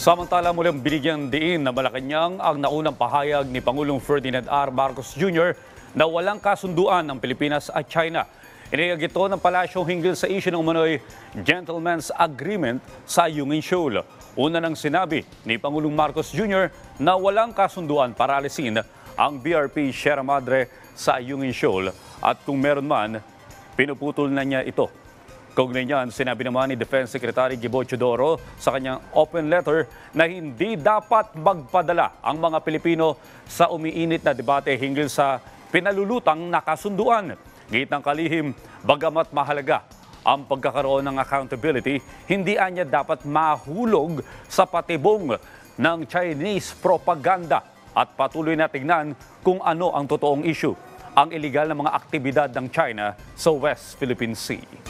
Samantala mulang binigyan diin na Malacanang ang naunang pahayag ni Pangulong Ferdinand R. Marcos Jr. na walang kasunduan ng Pilipinas at China. Iniyag ito ng palasyo hinggil sa issue ng umano'y gentleman's agreement sa Yungin Shoal. Una nang sinabi ni Pangulong Marcos Jr. na walang kasunduan para alisin ang BRP Sierra Madre sa Yungin Shoal at kung meron man, pinuputol na niya ito Kaugnay niyan, sinabi naman ni Defense Secretary Gibo Chodoro sa kanyang open letter na hindi dapat magpadala ang mga Pilipino sa umiinit na debate hinggil sa pinalulutang nakasunduan. Git ng kalihim, bagamat mahalaga ang pagkakaroon ng accountability, hindi anya dapat mahulog sa patibong ng Chinese propaganda at patuloy na tignan kung ano ang totoong issue, ang iligal na mga aktibidad ng China sa West Philippine Sea.